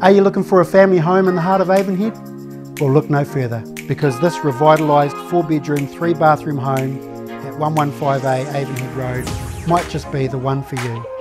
Are you looking for a family home in the heart of Avonhead? Well, look no further because this revitalised four bedroom, three bathroom home at 115A Avonhead Road might just be the one for you.